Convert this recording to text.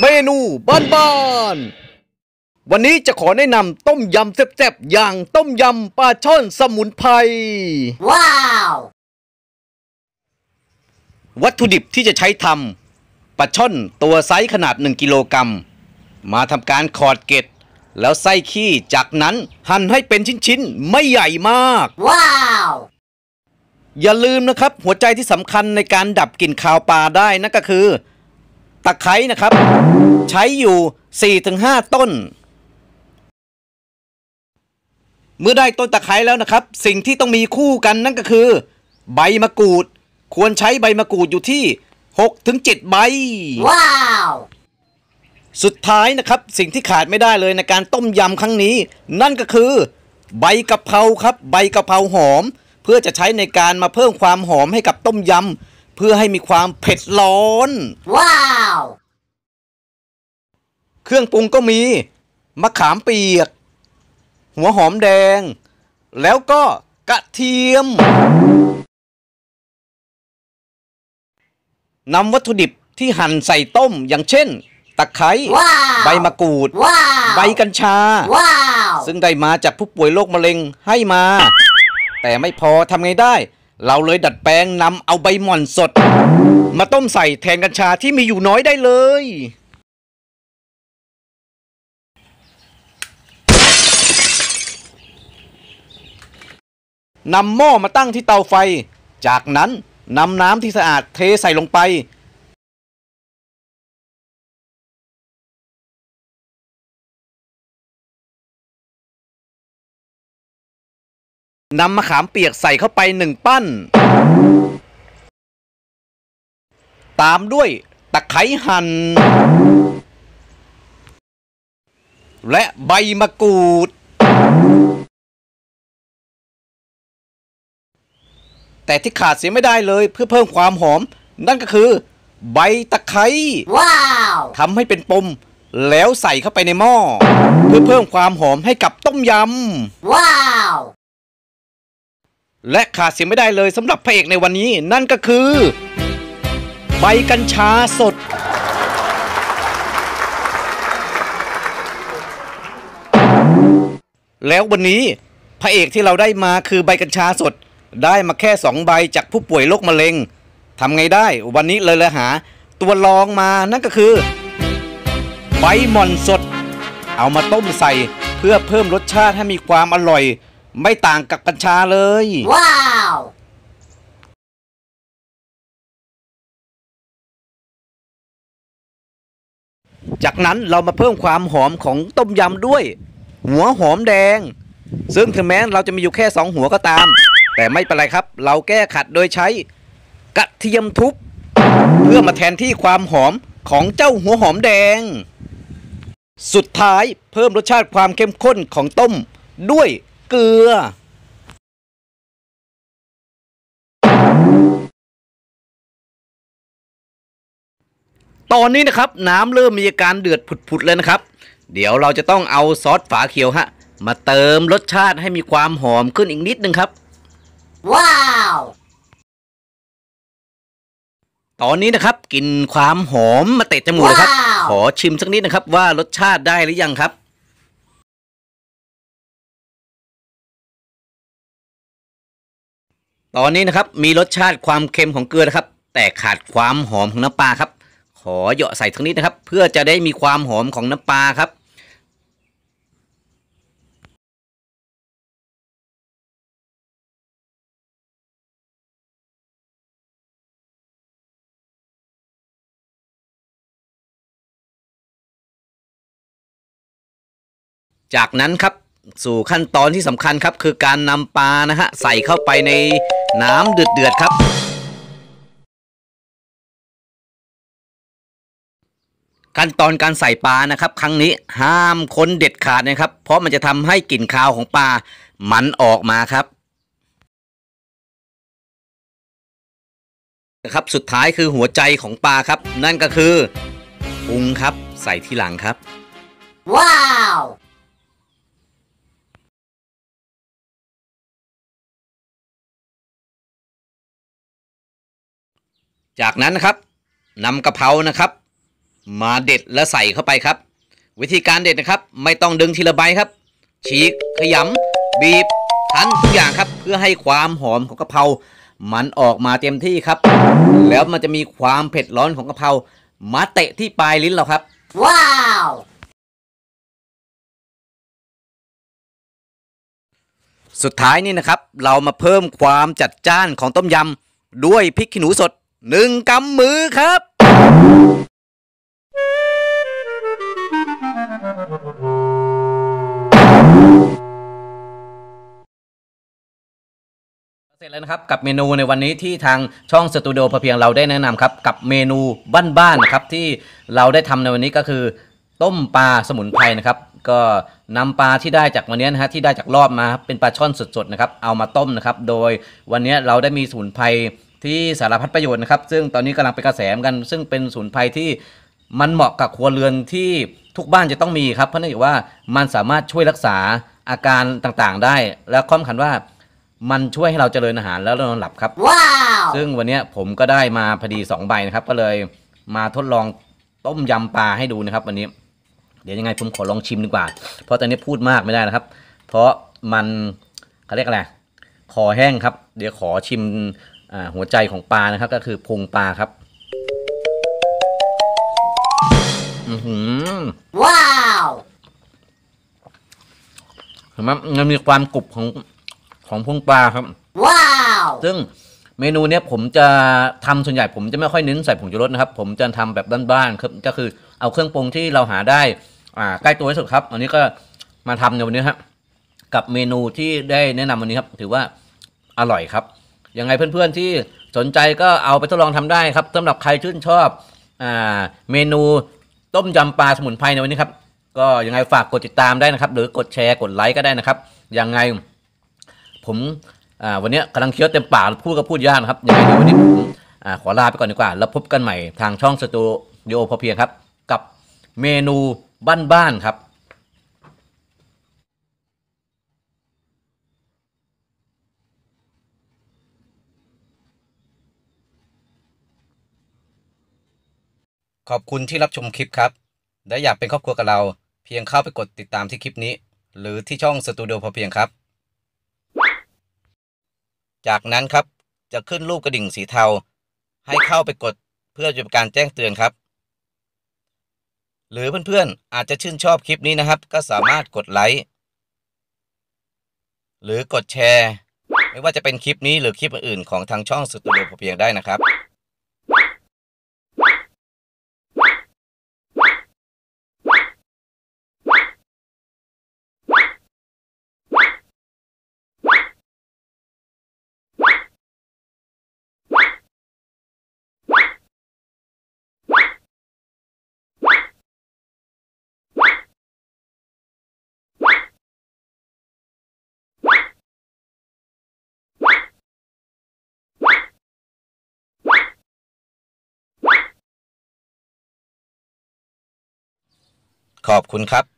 เมนูบ้านๆ วันนี้จะขอแนะนำต้มยำแซ่บๆ อย่างต้มยำปลาช่อนสมุนไพร ว้าว วัตถุดิบที่จะใช้ทำปลาช่อนตัวไซส์ขนาด 1 กิโลกรัม มาทำการขอดเกล็ด แล้วไส้ขี้จากนั้นหั่นให้เป็นชิ้นๆ ไม่ใหญ่มาก ว้าวอย่าลืมนะครับ หัวใจที่สำคัญในการดับกลิ่นคาวปลาได้นั่นก็คือ ตะไคร้นะครับ ใช้อยู่ 4-5 ต้น เมื่อได้ต้นตะไคร้แล้วนะครับ สิ่งที่ต้องมีคู่กันนั่นก็คือ ใบมะกรูด ควรใช้ใบมะกรูดอยู่ที่ 6-7 ใบ ว้าว สุดท้ายนะครับ สิ่งที่ขาดไม่ได้เลยในการต้มยำครั้งนี้ นั่นก็คือ ใบกะเพราครับ ใบกะเพราหอม เพื่อจะใช้ในการมาเพิ่มความหอมให้กับต้มยำ เพื่อให้มีความเผ็ดร้อน ว้าว เครื่องปรุงก็มี มะขามเปียก หัวหอมแดง แล้วก็กระเทียมนำวัตถุดิบที่หั่นใส่ต้มอย่างเช่น ตะไคร้ว้าวใบมะกรูดว้าวใบกัญชาว้าวซึ่งได้มาจากผู้ป่วยโรคมะเร็งให้มา แต่ไม่พอทำไงได้ เราเลยดัดแปลงนำเอาใบหม่อนสด มาต้มใส่แทนกัญชาที่มีอยู่น้อยได้เลย นำหม้อมาตั้งที่เตาไฟ จากนั้นนำน้ำที่สะอาดเทใส่ลงไป นำมะขามเปียกใส่เข้าไปหนึ่งปั้น ตามด้วยตะไคร้หั่นและใบมะกรูด แต่ที่ขาดเสียไม่ได้เลยเพื่อเพิ่มความหอม นั่นก็คือ ใบตะไคร้ว้าวทำให้เป็นปม แล้วใส่เข้าไปในหม้อ เพื่อเพิ่มความหอมให้กับต้มยำว้าว และขาดเสียไม่ได้เลยสำหรับพระเอกในวันนี้ นั่นก็คือ ใบกัญชาสด แล้ววันนี้พระเอกที่เราได้มาคือใบกัญชาสด ได้มาแค่สองใบจากผู้ป่วยโรคมะเร็งทำไงได้วันนี้เลยเลยหา ตัวรองมานั่นก็คือ ใบหม่อนสด เอามาต้มใส่เพื่อเพิ่มรสชาติให้มีความอร่อย ไม่ต่างกับกัญชาเลย ว้าวจากนั้นเรามาเพิ่มความหอมของต้มยำด้วย หัวหอมแดง ซึ่งถึงแม้เราจะมีอยู่แค่สองหัวก็ตาม แต่ไม่เป็นไรครับ เราแก้ขัดโดยใช้กระเทียมทุบ เพื่อมาแทนที่ความหอมของเจ้าหัวหอมแดง สุดท้ายเพิ่มรสชาติความเข้มข้นของต้มด้วย เกลือ ตอนนี้นะครับน้ำเริ่มมีอาการเดือดผุดๆเลยนะครับ เดี๋ยวเราจะต้องเอาซอสฝาเขียวฮะ มาเติมรสชาติให้มีความหอมขึ้นอีกนิดนึงครับ ว้าว ตอนนี้นะครับกลินความหอมมาเตะจมูกเลยครับว้าวขอชิมสักนิดนะครับว่ารสชาติได้หรือยังครับ ตอนนี้นะครับมีรสชาติความเค็มของเกลือนะครับ แต่ขาดความหอมของน้ำปลาครับ ขอเหยาะใส่ทั้งนิดนะครับ เพื่อจะได้มีความหอมของน้ำปลาครับจากนั้นครับสู่ขั้นตอนที่สำคัญครับคือการนำปลานะฮะใส่เข้าไปใน น้ำเดือดๆครับ ขั้นตอนการใส่ปลานะครับ ครั้งนี้ห้ามคนเด็ดขาดนะครับ เพราะมันจะทำให้กลิ่นคาวของปลามันออกมาครับครับสุดท้ายคือหัวใจของปลาครับ นั่นก็คือปรุงครับใส่ที่หลังครับ ว้าว จากนั้นนะครับนำกะเพรานะครับ มาเด็ดและใส่เข้าไปครับ วิธีการเด็ดนะครับ ไม่ต้องดึงทีละใบครับ ฉีกขยำบีบคั้นทุกอย่างครับ เพื่อให้ความหอมของกะเพรา มันออกมาเต็มที่ครับ แล้วมันจะมีความเผ็ดร้อนของกะเพรามาเตะที่ปลายลิ้นเราครับ Wow! สุดท้ายนี่นะครับ เรามาเพิ่มความจัดจ้านของต้มยำด้วยพริกขี้หนูสด หนึ่งกำมือครับ เสร็จแล้วนะครับกับเมนูในวันนี้ที่ทางช่องสตูดิโอพอเพียงเราได้แนะนำครับ กับเมนูบ้านๆนะครับที่เราได้ทำในวันนี้ก็คือ ต้มปลาสมุนไพรนะครับ ก็นำปลาที่ได้จากวันนี้นะฮะที่ได้จากรอบมาครับเป็นปลาช่อนสดๆนะครับเอามาต้มนะครับ โดยวันนี้เราได้มีสมุนไพร ที่สารพัดประโยชน์นะครับ ซึ่งตอนนี้กำลังเป็นกระแสเหมือนกัน ซึ่งเป็นสมุนไพรที่มันเหมาะกับครัวเรือนที่ทุกบ้านจะต้องมีครับ เพราะเนื่องจากว่ามันสามารถช่วยรักษาอาการต่างๆได้ และข้อสำคัญว่ามันช่วยให้เราเจริญอาหารแล้วเรานอนหลับครับ Wow! ซึ่งวันเนี้ยผมก็ได้มาพอดี2ใบนะครับ ก็เลยมาทดลองต้มยำปลาให้ดูนะครับวันนี้ เดี๋ยวยังไงผมขอลองชิมดีกว่า เพราะตอนนี้พูดมากไม่ได้นะครับ เพราะมันเขาเรียกอะไรคอแห้งครับ เดี๋ยวขอชิมอ่า หัวใจของปลานะครับ ก็คือพุงปลาครับอือหือ Wow! เห็นไหมมันมีความกรุบของของพุงปลาครับ Wow! ซึ่งเมนูเนี้ยผมจะทำส่วนใหญ่ผมจะไม่ค่อยเน้นใส่ผงชูรสนะครับ ผมจะทำแบบบ้านๆครับก็คือเอาเครื่องปรุงที่เราหาได้ อ่า ใกล้ตัวที่สุดครับ อันนี้ก็มาทำในวันนี้ครับกับเมนูที่ได้แนะนำวันนี้ครับ ถือว่าอร่อยครับ ยังไงเพื่อนๆที่สนใจก็เอาไปทดลองทำได้ครับสำหรับใครชื่นชอบอ่าเมนูต้มยำปลาสมุนไพรในวันนี้ครับ ก็ยังไงฝากกดติดตามได้นะครับ หรือกดแชร์กดไลค์ก็ได้นะครับยังไงผมอ่าวันนี้กำลังเคี้ยวเต็มปากพูดก็พูดยากนะครับยังไงเดี๋ยววันนี้ผมอาขอลาไปก่อนดีกว่า แล้วพบกันใหม่ทางช่องสตูดิโอพอเพียงครับ กับเมนูบ้านๆครับ ขอบคุณที่รับชมคลิปครับ และอยากเป็นครอบครัวกับเรา เพียงเข้าไปกดติดตามที่คลิปนี้ หรือที่ช่องสตูดิโอพอเพียงครับ จากนั้นครับจะขึ้นรูปกระดิ่งสีเทา ให้เข้าไปกดเพื่อจะเป็นการแจ้งเตือนครับ หรือเพื่อนๆอาจจะชื่นชอบคลิปนี้นะครับ ก็สามารถกดไลค์หรือกดแชร์ ไม่ว่าจะเป็นคลิปนี้หรือคลิปอื่นๆของทางช่องสตูดิโอพอเพียงได้นะครับ ขอบคุณครับ